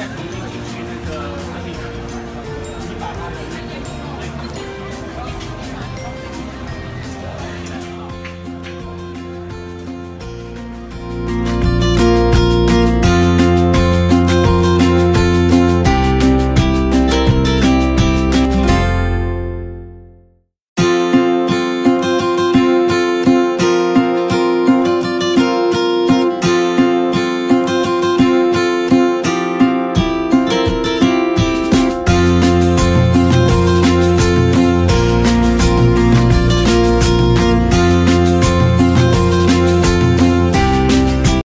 Let me.